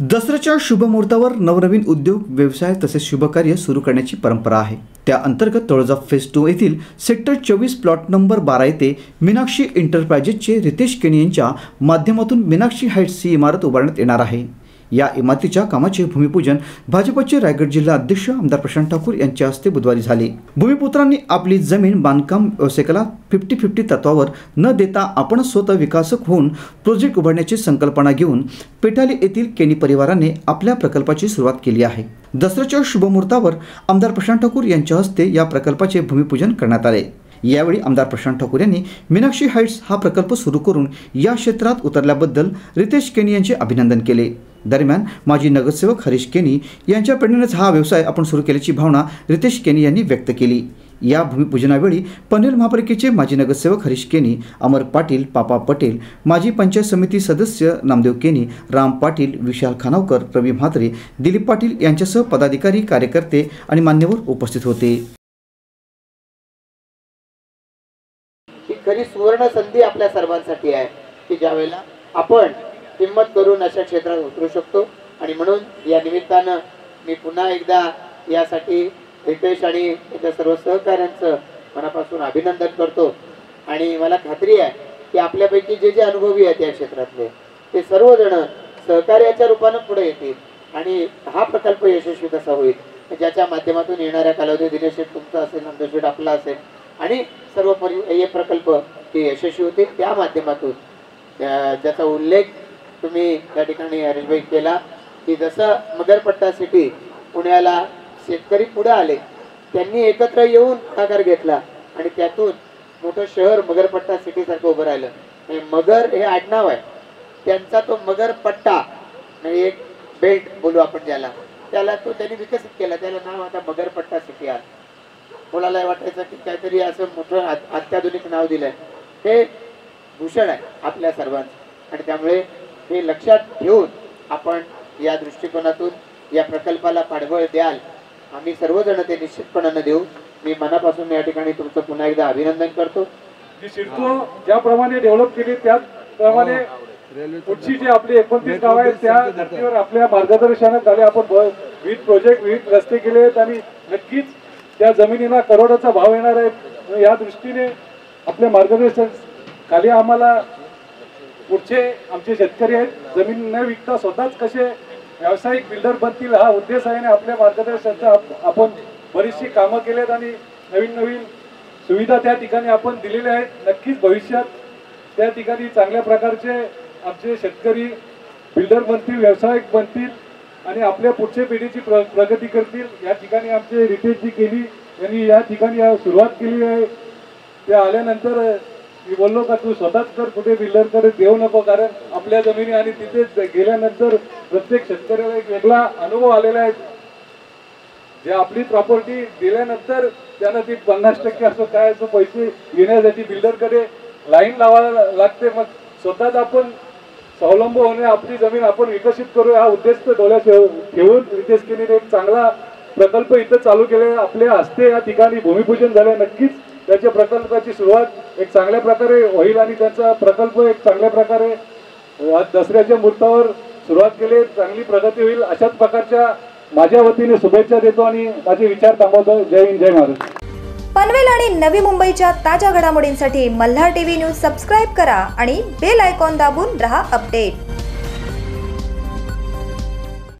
दसऱ्याच्या शुभमुहूर्तावर नवनवीन उद्योग व्यवसाय तसेच शुभकार्य सुरू करण्याची परंपरा आहे. त्या अंतर्गत तळोजा फेस टू येथील सेक्टर चोवीस प्लॉट नंबर बारा येथे मीनाक्षी एंटरप्राइजेसचे रितेश केणी यांच्या माध्यमातून मीनाक्षी हाईट्स ही इमारत उभारण्यात येणार आहे. या इमारतीच्या कामाचे भूमिपूजन भाजपचे रायगड जिल्हा अध्यक्ष आमदार प्रशांत ठाकूर यांच्या हस्ते बुधवारी झाले. भूमिपुत्रांनी आपली जमीन बांधकाम व्यावसायिकाला फिफ्टी फिफ्टी तत्वावर न देता आपण स्वतः विकासक होऊन प्रोजेक्ट उभारण्याची संकल्पना घेऊन पेटाली येथील केनी परिवाराने आपल्या प्रकल्पाची सुरुवात केली आहे. दसऱ्याच्या शुभमुहूर्तावर आमदार प्रशांत ठाकूर यांच्या हस्ते या प्रकल्पाचे भूमिपूजन करण्यात आले. यावेळी आमदार प्रशांत ठाकूर यांनी मीनाक्षी हाईट्स हा प्रकल्प सुरू करून या क्षेत्रात उतरल्याबद्दल रितेश केनी यांचे अभिनंदन केले. दरम्यान माजी नगरसेवक हरीश केनी यांच्या प्रेरणेनेच हा व्यवसाय आपण सुरू केल्याची भावना रितेश केनी यांनी व्यक्त केली. या भूमिपूजनावेळी पनवेल महापालिकेचे माजी नगरसेवक हरीश केनी अमर पाटील पापा पटेल माजी पंचायत समिती सदस्य नामदेव केनी राम पाटील विशाल खानावकर रवी म्हात्रे दिलीप पाटील यांच्यासह पदाधिकारी कार्यकर्ते आणि मान्यवर उपस्थित होते. ही खरी सुवर्ण संधी आपल्या सर्वांसाठी आहे की ज्या वेळेला आपण हिंमत करून अशा क्षेत्रात उतरू शकतो. आणि म्हणून या निमित्तानं मी पुन्हा एकदा यासाठी रितेश आणि त्याच्या सर्व सहकाऱ्यांचं मनापासून अभिनंदन करतो. आणि मला खात्री आहे की आपल्यापैकी जे जे अनुभवी आहेत या क्षेत्रातले ते सर्वजण सहकार्याच्या रूपानं पुढे येतील. आणि हा प्रकल्प यशस्वी कसा होईल ज्याच्या माध्यमातून येणाऱ्या कालावधी दिनेश शेठ तुमचा असेल नंदशेठ आपला असेल आणि सर्व परि हे प्रकल्प ते यशस्वी होतील. त्या माध्यमातून त्या- ज्याचा उल्लेख तुम्ही त्या ठिकाणी अरेंजमेंट केला. की जसं मगरपट्टा सिटी पुण्याला शेतकरी पुढे आले त्यांनी एकत्र येऊन पुढाकार घेतला आणि त्यातून मोठं शहर मगरपट्टा सिटीसारखं उभं राहिलं. आणि मगर हे आडनाव आहे. त्यांचा तो मगरपट्टा म्हणजे एक बेल्ट बोलू आपण ज्याला. त्याला तो त्यांनी विकसित केला. त्याला नाव आता मगरपट्टा सिटी आज मुलाला वाटायचं की काहीतरी असं मोठं अत्याधुनिक नाव दिलंय. हे भूषण आहे आपल्या सर्वांचं. आणि त्यामुळे हे लक्षात घेऊन आपण या दृष्टिकोनातून या प्रकल्पाला पाठबळ द्याल. आम्ही सर्वजण ते निश्चितपणानं देऊ. मी मनापासून या ठिकाणी तुमचं पुन्हा एकदा अभिनंदन करतो. जी सिडको ज्याप्रमाणे डेव्हलप केली त्याचप्रमाणे पुढची जी आपली एकोणतीस गाव आहेत त्या धर्तीवर आपल्या मार्गदर्शनाखाली आपण ब- विविध प्रोजेक्ट विविध रस्ते केले आहेत आणि नक्कीच त्या जमिनीला करोडाचा भाव येणार आहे. या दृष्टीने आपल्या मार्गदर्शन खाली आम्हाला पुढचे आमचे शेतकरी आहेत जमीन न विकता स्वतःच कसे व्यावसायिक बिल्डर बनतील हा उद्देश आहे आणि आपल्या मार्गदर्शनाचा आपण बरीचशी कामं केलेत आणि नवीन नवीन सुविधा त्या ठिकाणी आपण दिलेल्या आहेत. नक्कीच भविष्यात त्या ठिकाणी चांगल्या प्रकारचे आमचे शेतकरी बिल्डर बनतील व्यावसायिक बनतील आणि आपल्या पुढच्या पिढीची प्र प्रगती करतील. या ठिकाणी आमचे रितेशजी केली यांनी या ठिकाणी सुरुवात केली आहे. ते आल्यानंतर मी बोललो का तू स्वतःच कर कुठे बिल्डरकडे देऊ नको कारण आपल्या जमिनी आणि तिथेच गेल्यानंतर प्रत्येक शेतकऱ्याला एक वेगळा अनुभव आलेला आहे. जे आपली प्रॉपर्टी दिल्यानंतर त्याला ती पन्नास टक्के असं काय असं पैसे घेण्यासाठी बिल्डरकडे लाईन लावायला लागते. मग स्वतःच आपण स्वावलंब होणे आपली जमीन आपण विकसित करू हा उद्देश डोळ्यात ठेवून रितेश केलेले एक चांगला प्रकल्प इथं चालू केले आपल्या हस्ते या ठिकाणी भूमिपूजन झाले नक्कीच त्याच्या प्रकल्पाची सुरुवात एक चांगल्या प्रकारे होईल आणि त्याचा प्रकल्प एक चांगल्या प्रकारे दसऱ्याच्या मुहूर्तावर सुरुवात केली चांगली प्रगती होईल. अशाच प्रकारच्या माझ्या वतीने शुभेच्छा देतो आणि माझे विचार थांबवतो. जय हिंद जय महाराष्ट्र. पनवेल आणि नवी मुंबईच्या ताज्या घडामोडींसाठी मल्हार टीव्ही न्यूज सबस्क्राईब करा आणि बेल आयकॉन दाबून रहा अपडेट.